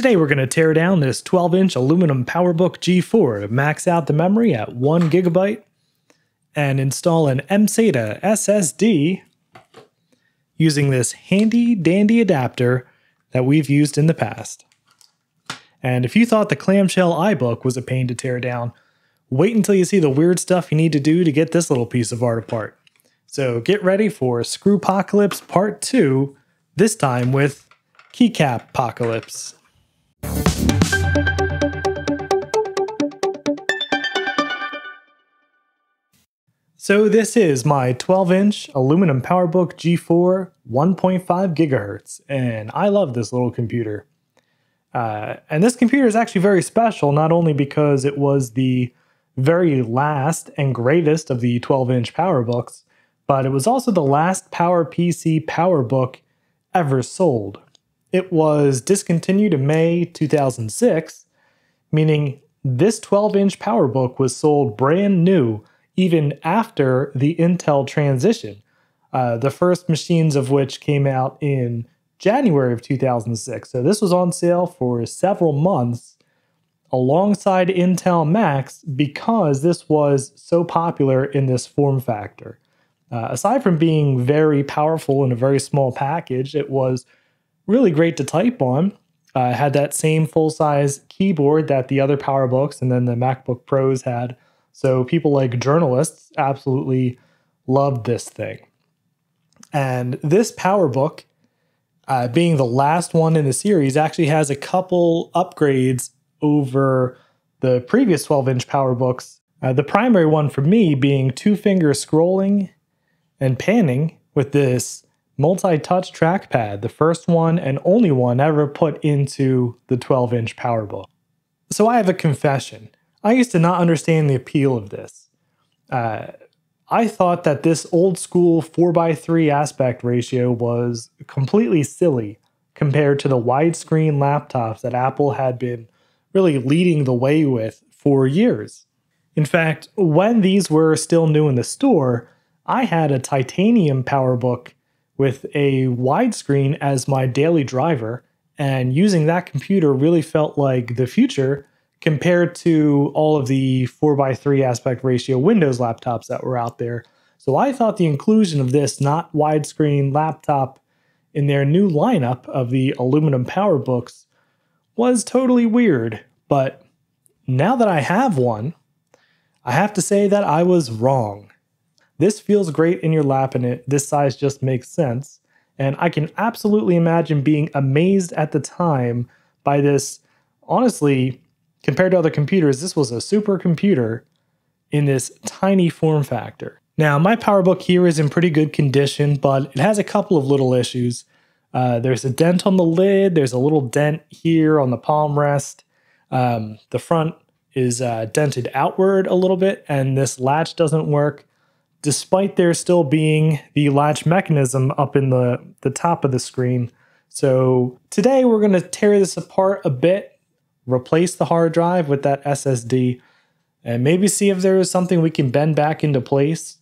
Today we're going to tear down this 12-inch aluminum PowerBook G4 to max out the memory at 1 gigabyte and install an mSATA SSD using this handy dandy adapter that we've used in the past. And if you thought the clamshell iBook was a pain to tear down, wait until you see the weird stuff you need to do to get this little piece of art apart. So get ready for Screwpocalypse Part 2, this time with Keycap Apocalypse. So this is my 12-inch aluminum PowerBook G4 1.5 gigahertz, and I love this little computer. Uh, and this computer is actually very special, not only because it was the very last and greatest of the 12-inch PowerBooks, but it was also the last PowerPC PowerBook ever sold. It was discontinued in May 2006, meaning this 12 inch PowerBook was sold brand new even after the Intel transition, uh, the first machines of which came out in January of 2006. So this was on sale for several months alongside Intel Macs because this was so popular in this form factor. Uh, aside from being very powerful in a very small package, it was really great to type on. Uh, had that same full size keyboard that the other PowerBooks and then the MacBook Pros had. So people like journalists absolutely loved this thing. And this PowerBook, uh, being the last one in the series, actually has a couple upgrades over the previous 12 inch PowerBooks. Uh, the primary one for me being two finger scrolling and panning with this multi-touch trackpad, the first one and only one ever put into the 12-inch PowerBook. So I have a confession. I used to not understand the appeal of this. Uh, I thought that this old school 4x3 aspect ratio was completely silly compared to the widescreen laptops that Apple had been really leading the way with for years. In fact, when these were still new in the store, I had a titanium PowerBook with a widescreen as my daily driver. And using that computer really felt like the future compared to all of the 4x3 aspect ratio Windows laptops that were out there. So I thought the inclusion of this not widescreen laptop in their new lineup of the aluminum PowerBooks was totally weird. But now that I have one, I have to say that I was wrong. This feels great in your lap and it this size just makes sense. And I can absolutely imagine being amazed at the time by this. Honestly, compared to other computers, this was a supercomputer in this tiny form factor. Now, my PowerBook here is in pretty good condition, but it has a couple of little issues. Uh, there's a dent on the lid, there's a little dent here on the palm rest. Um, the front is uh, dented outward a little bit, and this latch doesn't work despite there still being the latch mechanism up in the, the top of the screen. So today we're going to tear this apart a bit, replace the hard drive with that SSD, and maybe see if there is something we can bend back into place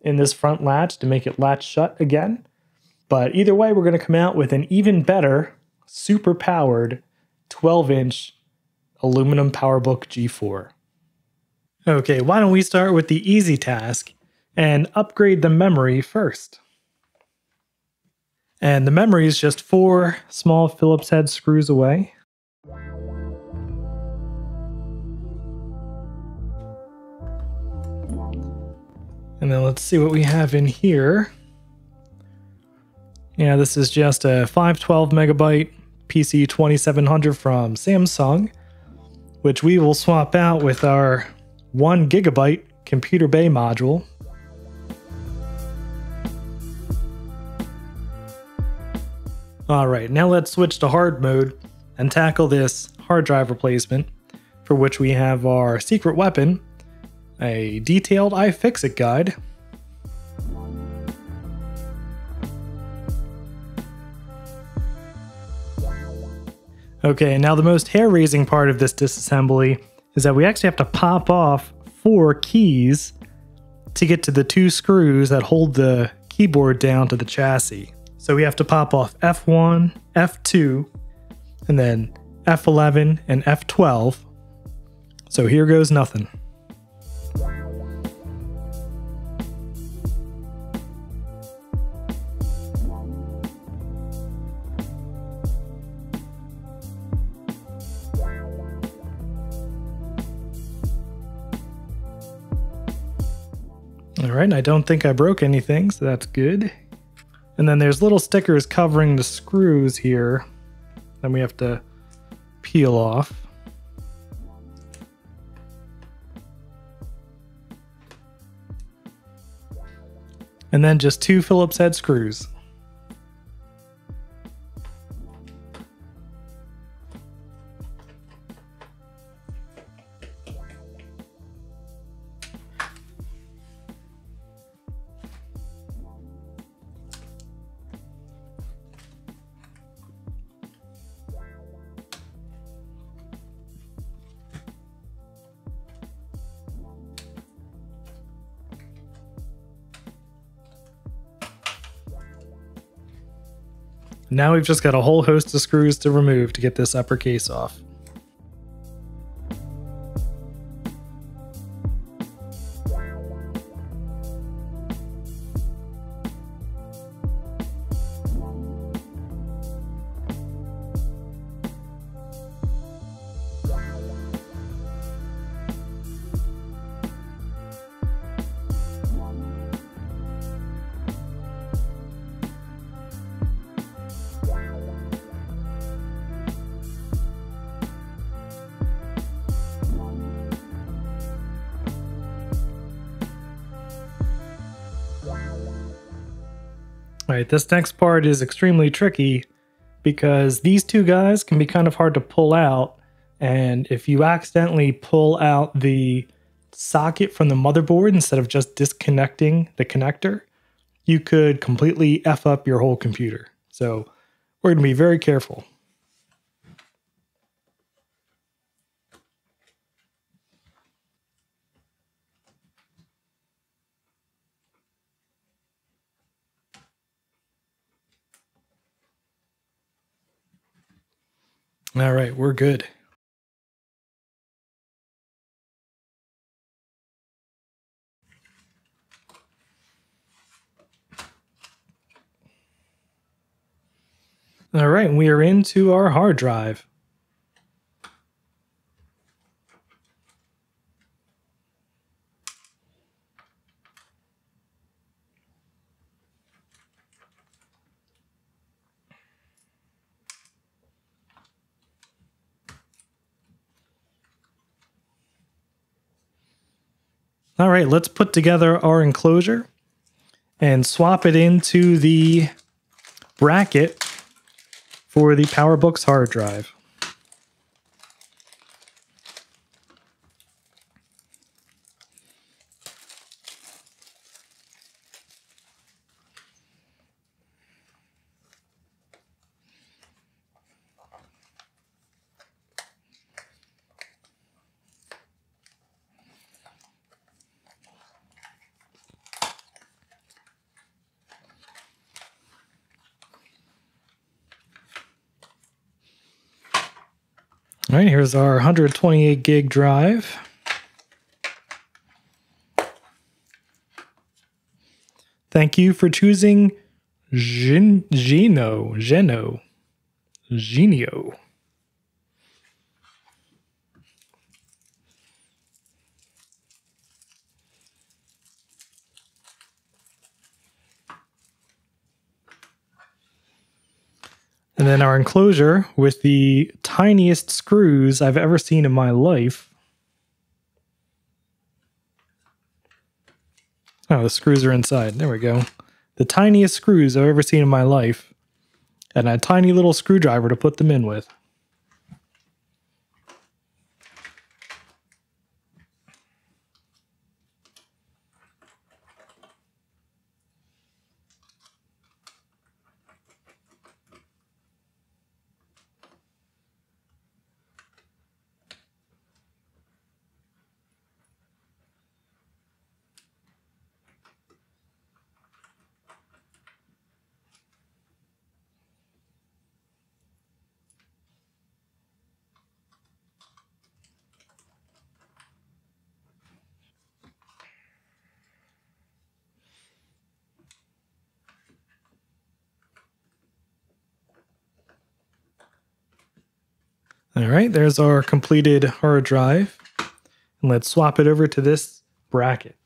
in this front latch to make it latch shut again. But either way, we're going to come out with an even better, super powered 12 inch aluminum PowerBook G4. Okay, why don't we start with the easy task and upgrade the memory first. And the memory is just four small Phillips head screws away. And then let's see what we have in here. Yeah, this is just a 512 megabyte PC 2700 from Samsung, which we will swap out with our 1 gigabyte Komputerbay module Alright, now let's switch to hard mode and tackle this hard drive replacement, for which we have our secret weapon, a detailed iFixit guide, Okay, now the most hair-raising part of this disassembly is that we actually have to pop off four keys to get to the two screws that hold the keyboard down to the chassis. So we have to pop off F1, F2, and then F11, and F12. So here goes nothing. All right, I don't think I broke anything, so that's good. And then there's little stickers covering the screws here. Then we have to peel off. And then just two Phillips head screws. Now we've just got a whole host of screws to remove to get this upper case off. All right, this next part is extremely tricky because these two guys can be kind of hard to pull out. And if you accidentally pull out the socket from the motherboard instead of just disconnecting the connector, you could completely F up your whole computer. So we're going to be very careful. All right, we're good. All right, we are into our hard drive. All right, let's put together our enclosure and swap it into the bracket for the PowerBooks hard drive. All right, here's our 128 gig drive. Thank you for choosing Gen Geno, Geno, Genio. And then our enclosure with the tiniest screws I've ever seen in my life. Oh, the screws are inside. There we go. The tiniest screws I've ever seen in my life. And a tiny little screwdriver to put them in with. All right, there's our completed hard drive. And let's swap it over to this bracket.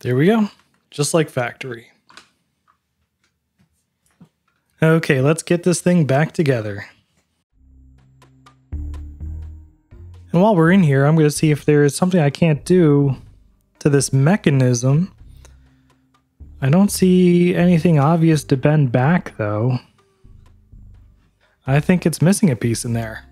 There we go. Just like factory. Okay, let's get this thing back together. And while we're in here, I'm going to see if there is something I can't do to this mechanism. I don't see anything obvious to bend back, though. I think it's missing a piece in there.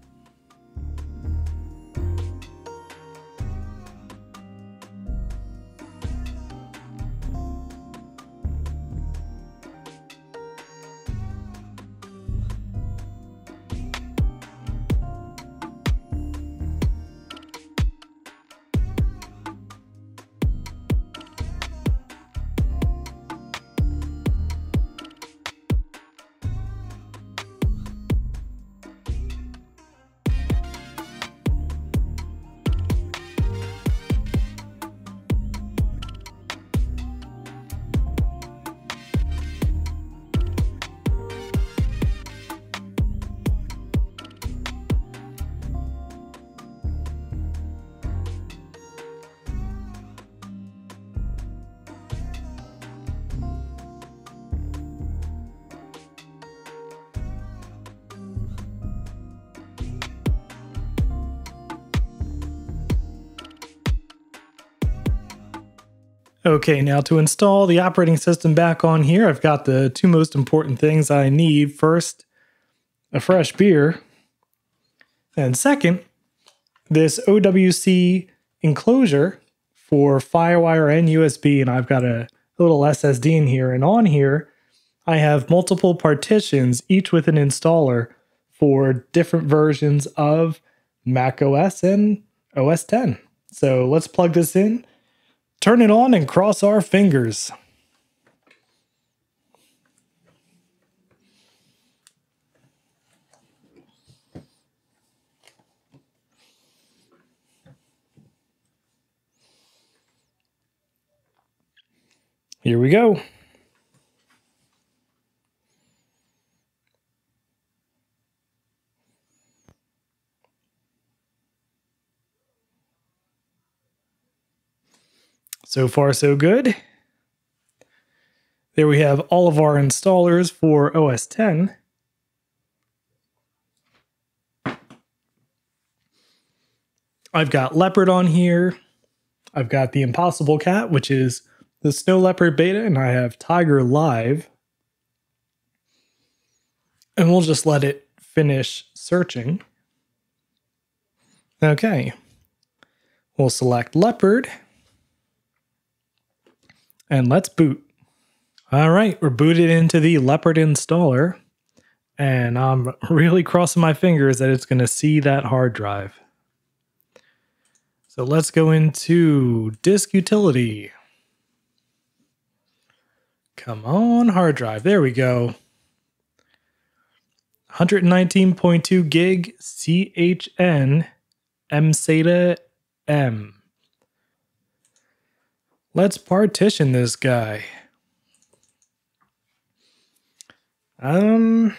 Okay, now to install the operating system back on here, I've got the two most important things I need. First, a fresh beer. And second, this OWC enclosure for Firewire and USB. And I've got a little SSD in here. And on here, I have multiple partitions, each with an installer for different versions of Mac OS and OS 10. So let's plug this in turn it on and cross our fingers. Here we go. So far, so good. There we have all of our installers for OS 10. I've got Leopard on here. I've got the Impossible Cat, which is the Snow Leopard beta, and I have Tiger Live. And we'll just let it finish searching. Okay. We'll select Leopard. And let's boot. All right, we're booted into the Leopard installer. And I'm really crossing my fingers that it's going to see that hard drive. So let's go into disk utility. Come on, hard drive. There we go. 119.2 gig CHN MSATA M. Let's partition this guy. Um,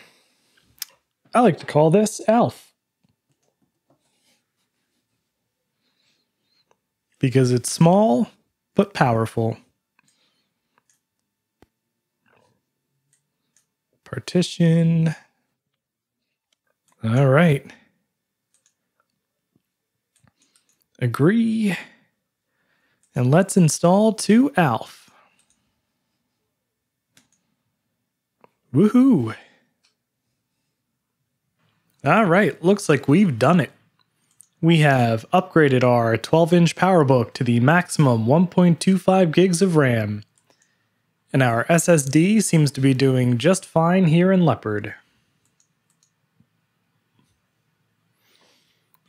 I like to call this Alf. Because it's small, but powerful. Partition. All right. Agree. And let's install to ALF. Woohoo! All right, looks like we've done it. We have upgraded our 12 inch PowerBook to the maximum 1.25 gigs of RAM. And our SSD seems to be doing just fine here in Leopard.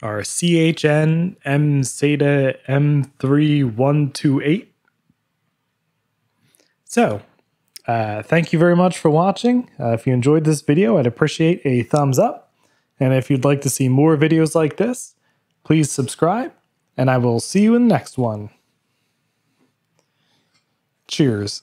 Our CHN M-SATA M3128. So, uh, thank you very much for watching. Uh, if you enjoyed this video, I'd appreciate a thumbs up. And if you'd like to see more videos like this, please subscribe, and I will see you in the next one. Cheers.